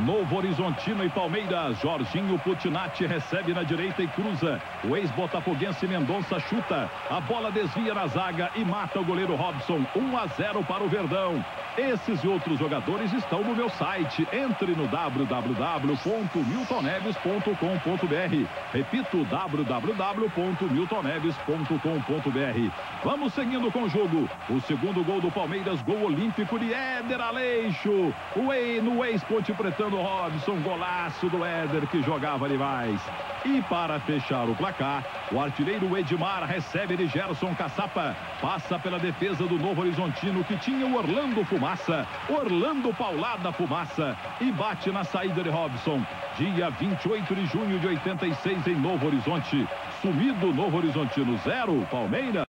Novo Horizontino e Palmeiras. Jorginho Putinati recebe na direita e cruza. O ex-botafoguense Mendonça chuta. A bola desvia na zaga e mata o goleiro Robson. 1 a 0 para o Verdão. Esses e outros jogadores estão no meu site. Entre no www.miltoneves.com.br. Repito, www.miltoneves.com.br. Vamos seguindo com o jogo. O segundo gol do Palmeiras, gol olímpico de Éder Aleixo. O Ei no ex-Ponte Pretano Robson, golaço do Éder que jogava demais. E para fechar o placar, o artilheiro Edmar recebe de Gerson Caçapa. Passa pela defesa do Novo Horizontino que tinha o Orlando Fumaça. Orlando Paulada Fumaça. E bate na saída de Robson. Dia 28 de junho de 86 em Novo Horizonte. Sumido Novo Horizontino 0, Palmeiras.